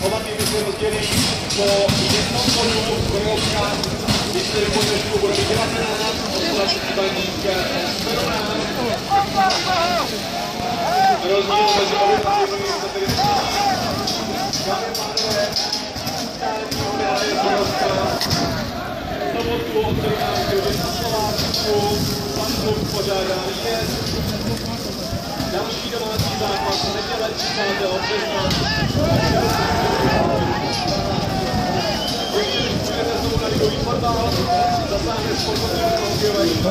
Oba týmy zawodku odbiegają Wysława Kuku, Panów Podara jest. Další domácí zápas, neděle 30. března.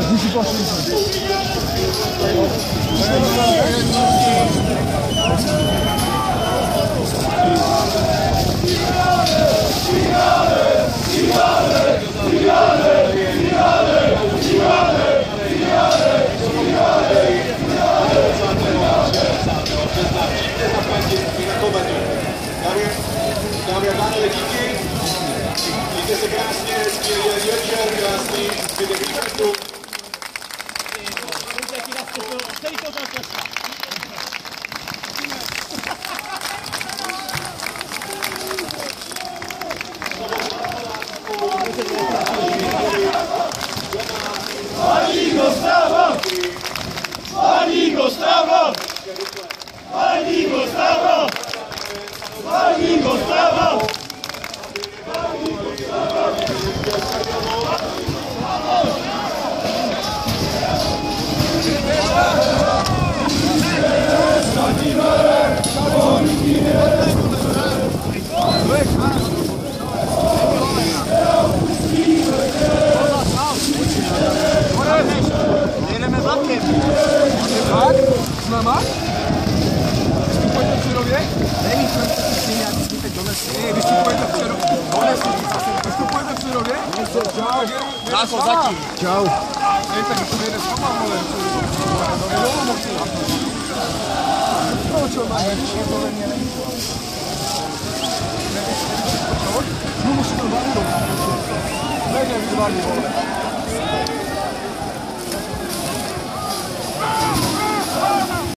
Když budete. Dámy a pánové, díky. Mějte se krásně, hezký večer, krásný zbytek víkendu. Baník Ostrava! Baník Ostrava! Baník Ostrava! Baník Tak, s náma? Vystupujete v Přerově? Není to, že jste si nějaký teď donesl. Ne, vystupujete v Přerově. Donesl. Vystupujete v Přerově? Čau. Láso, zatím. Čau. Ne, tak to nejde s váma, vole. To je dlouho moci. Proč ho máš? Je to ve mně není. Nevíš, proč? No musím to zvládnout. Ne, ne, vyzvládnu, vole.